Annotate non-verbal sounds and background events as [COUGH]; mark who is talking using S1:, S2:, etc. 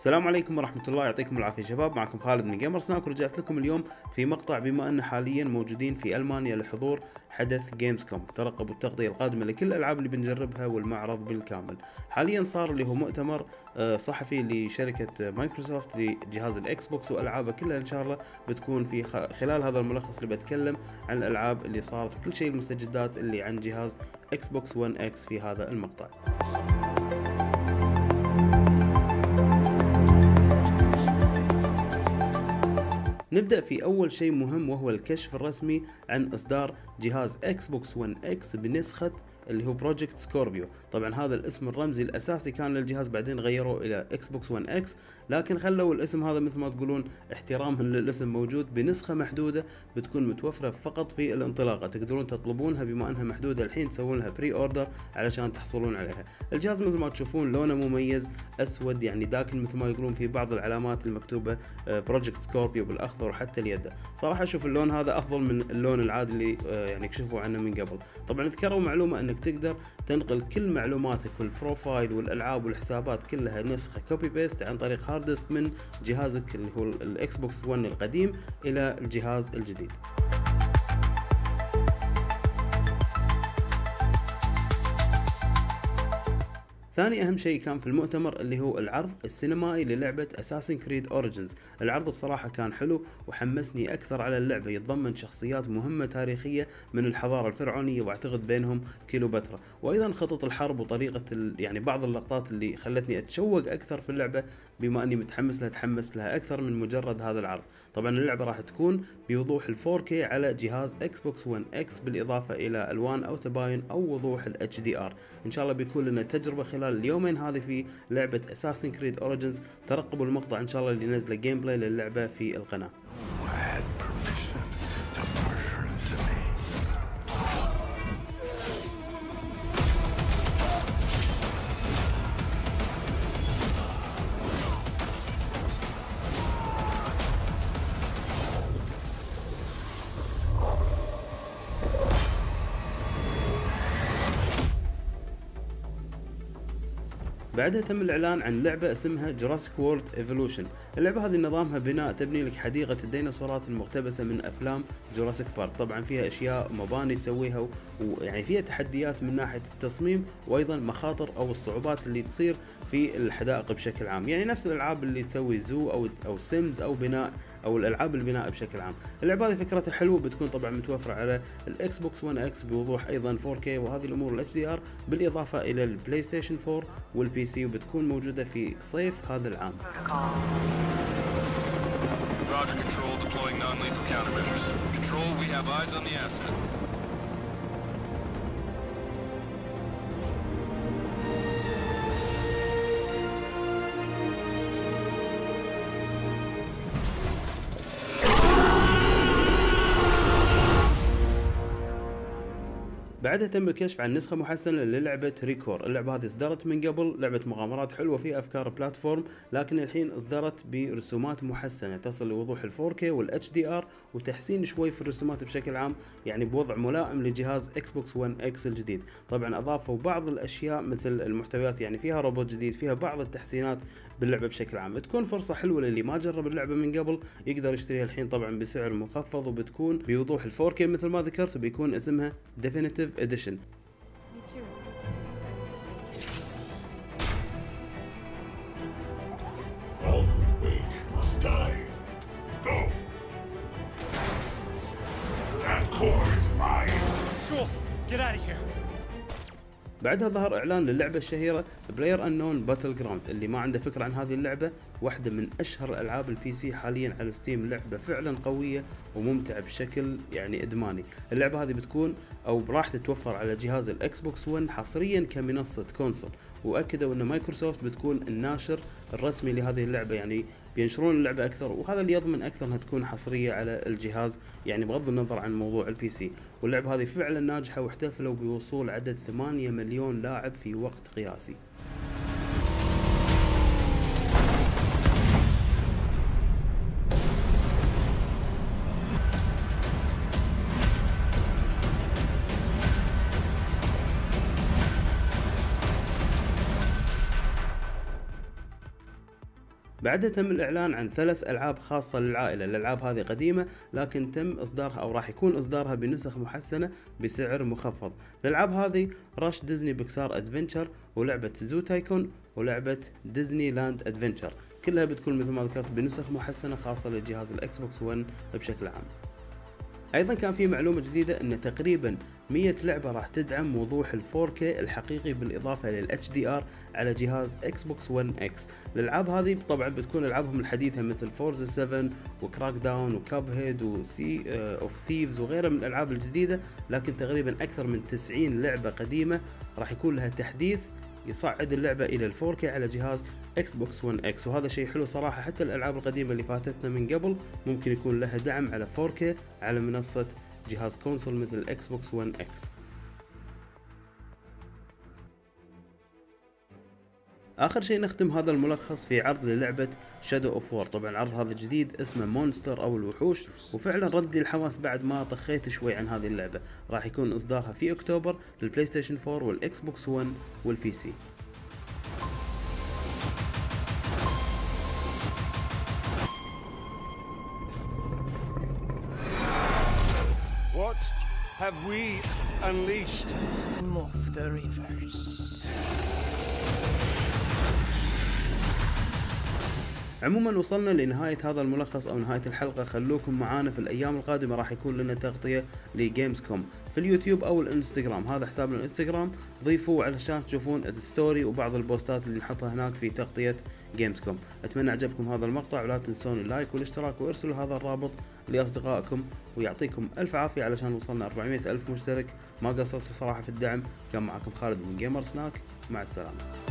S1: السلام عليكم ورحمة الله. يعطيكم العافية شباب. معكم خالد من Gamer Snack ورجعت لكم اليوم في مقطع بما أن حاليا موجودين في ألمانيا لحضور حدث Gamescom ترقبوا التغطية القادمة لكل الألعاب اللي بنجربها والمعرض بالكامل. حاليا صار اللي هو مؤتمر آه، صحفي لشركة مايكروسوفت لجهاز ال Xbox وألعابه كلها إن شاء الله بتكون في خلال هذا الملخص اللي بتكلم عن الألعاب اللي صارت وكل شيء المستجدات اللي عن جهاز Xbox 1 X في هذا المقطع. نبدأ في أول شيء مهم وهو الكشف الرسمي عن إصدار جهاز Xbox 1 X بنسخة اللي هو Project Scorpio طبعا هذا الاسم الرمزي الأساسي كان للجهاز بعدين غيروه إلى Xbox 1 X لكن خلوا الاسم هذا مثل ما تقولون احتراما [LAUGHS] للاسم موجود بنسخة محدودة بتكون متوفرة فقط في الانطلاقة. تقدرون تطلبونها بما أنها محدودة الحين تسوون لها pre-order علشان تحصلون عليها. الجهاز مثل ما تشوفون لونه مميز أسود يعني داكن مثل ما يقولون في بعض العلامات المكتوبة Project Scorpio بالأخضر وحتى اليد. صراحة أشوف اللون هذا أفضل من اللون العادي اللي آه، يعني كشفوا عنه من قبل. طبعا ذكروا معلومة أنك تقدر تنقل كل معلوماتك وال profile والألعاب والحسابات كلها نسخة copy paste عن طريق hard disk من جهازك اللي هو ال Xbox 1 القديم إلى الجهاز الجديد. ثاني أهم شيء كان في المؤتمر اللي هو العرض السينمائي للعبة Assassin's Creed Origins العرض بصراحة كان حلو وحمسني أكثر على اللعبة. يتضمن شخصيات مهمة تاريخية من الحضارة الفرعونية وأعتقد بينهم كيلوباترا وأيضا خطط الحرب وطريقة يعني بعض اللقطات اللي خلتني أتشوق أكثر في اللعبة بما أني متحمس لها تحمس لها أكثر من مجرد هذا العرض. طبعا اللعبة راح تكون بوضوح ال 4K على جهاز Xbox 1 X بالإضافة إلى ألوان أو تباين أو وضوح ال HDR إن شاء الله بيكون لنا تجربة خلال خلال اليومين هذه في لعبة Assassin's Creed Origins ترقبوا المقطع إن شاء الله اللي نزله gameplay للعبة في القناة. بعدها تم الإعلان عن لعبة اسمها Jurassic World Evolution اللعبة هذه نظامها بناء تبني لك حديقة الديناصورات المقتبسة من أفلام Jurassic Park طبعا فيها أشياء مباني تسويها ويعني فيها تحديات من ناحية التصميم وأيضا مخاطر أو الصعوبات اللي تصير في الحدائق بشكل عام. يعني نفس الألعاب اللي تسوي zoo أو أو Sims أو بناء أو الألعاب البناء بشكل عام. اللعبة هذه فكرتها حلوة بتكون طبعا متوفرة على ال Xbox 1 X بوضوح أيضا 4K وهذه الأمور ال HDR بالإضافة إلى ال PlayStation 4 وال PC وبتكون موجوده في صيف هذا العام Roger, control, deploying non-lethal countermeasures. Control, we have eyes on the asset. بعدها تم الكشف عن نسخة محسنة للعبة ReCore. اللعبة هذه اصدرت من قبل لعبة مغامرات حلوة فيها أفكار platform لكن الحين اصدرت برسومات محسنة تصل لوضوح ال 4K وال HDR وتحسين شوي في الرسومات بشكل عام يعني بوضع ملائم لجهاز Xbox 1 X الجديد. طبعا أضافوا بعض الأشياء مثل المحتويات يعني فيها روبوت جديد فيها بعض التحسينات باللعبة بشكل عام تكون فرصة حلوة للي ما جرب اللعبة من قبل يقدر يشتريها الحين طبعا بسعر مخفض وبتكون بوضوح ال 4K مثل ما ذكرت وبيكون اسمها Definitive Edition. Get out of here. بعدها ظهر إعلان للعبة الشهيرة PlayerUnknown's Battlegrounds اللي ما عنده فكرة عن هذه اللعبة واحدة من أشهر ألعاب ال PC حاليا على Steam لعبة فعلا قوية وممتعة بشكل يعني إدماني. اللعبة هذه بتكون أو راح تتوفر على جهاز ال Xbox 1 حصريا كمنصة console. وأكدوا أن مايكروسوفت بتكون الناشر الرسمي لهذه اللعبة يعني بينشرون اللعبة أكثر. وهذا اللي يضمن أكثر أنها تكون حصرية على الجهاز يعني بغض النظر عن موضوع ال PC واللعبة هذه فعلا ناجحة واحتفلوا بوصول عدد 8 مليون لاعب في وقت قياسي. بعدها تم الإعلان عن ثلاث ألعاب خاصة للعائلة. الألعاب هذه قديمة لكن تم إصدارها أو راح يكون إصدارها بنسخ محسنة بسعر مخفض. الألعاب هذه Rush Disney Pixar Adventure ولعبة Zoo Tycoon ولعبة Disneyland Adventure. كلها بتكون مثل ما ذكرت بنسخ محسنة خاصة لجهاز ال Xbox 1 بشكل عام. أيضا كان في معلومة جديدة إن تقريبا 100 لعبة راح تدعم وضوح ال 4K الحقيقي بالإضافة لل HDR على جهاز Xbox 1 X الألعاب هذه طبعا بتكون ألعابهم الحديثة مثل Forza 7 و Crackdown و Cuphead و Sea of Thieves وغيرها من الألعاب الجديدة لكن تقريبا أكثر من 90 لعبة قديمة راح يكون لها تحديث. يصعد اللعبة إلى ال 4K على جهاز Xbox 1 X وهذا شيء حلو صراحة حتى الألعاب القديمة اللي فاتتنا من قبل ممكن يكون لها دعم على 4K على منصة جهاز console مثل Xbox 1 X آخر شيء نختم هذا الملخص في عرض للعبة Shadow of War طبعا العرض هذا جديد اسمه monster أو الوحوش وفعلا رد لي الحماس بعد ما طخيت شوي عن هذه اللعبة راح يكون إصدارها في أكتوبر لل PlayStation 4 وال Xbox 1 وال PC
S2: What have we unleashed?
S3: of the rivers.
S1: عموما وصلنا لنهاية هذا الملخص أو نهاية الحلقة. خلوكم معانا في الأيام القادمة. راح يكون لنا تغطية ل Gamescom في اليوتيوب أو الإنستغرام. هذا حسابنا الإنستغرام. ضيفوه علشان تشوفون ال story وبعض البوستات اللي نحطها هناك في تغطية Gamescom أتمنى عجبكم هذا المقطع ولا تنسون ال like والاشتراك وارسلوا هذا الرابط لأصدقائكم ويعطيكم ألف عافية علشان وصلنا 400 ألف مشترك. ما قصرتوا صراحة في الدعم. كان معكم خالد من جيمر سناك مع السلامة.